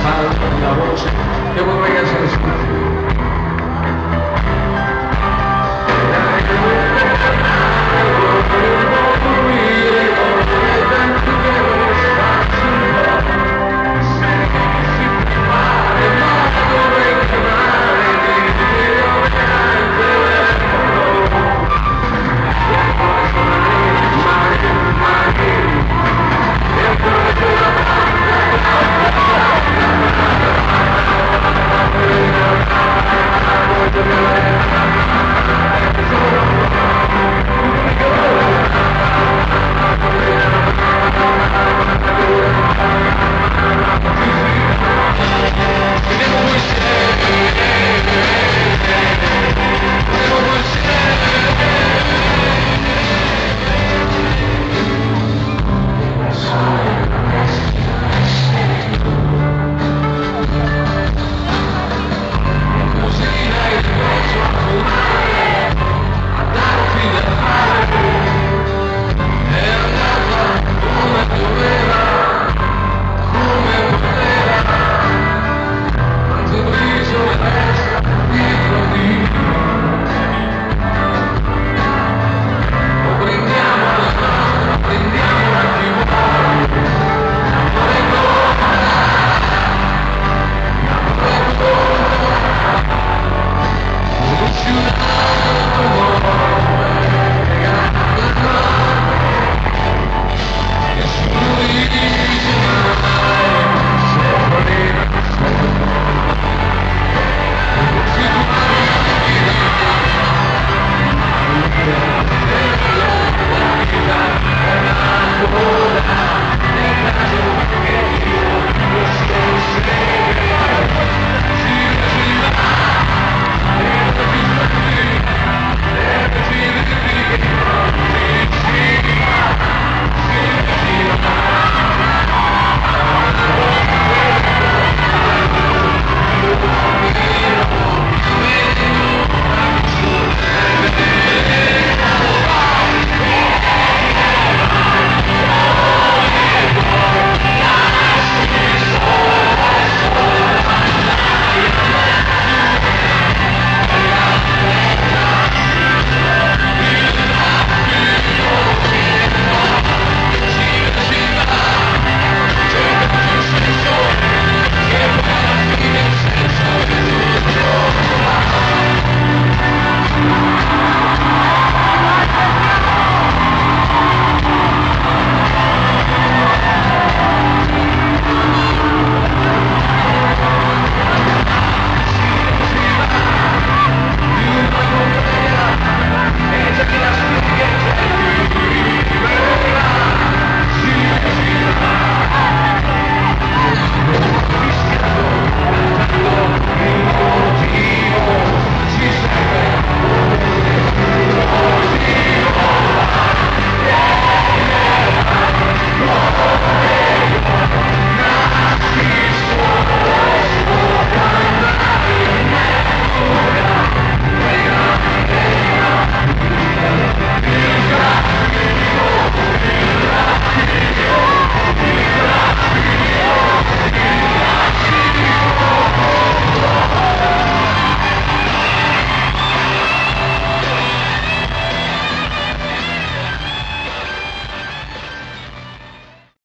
bambolina più vecchia di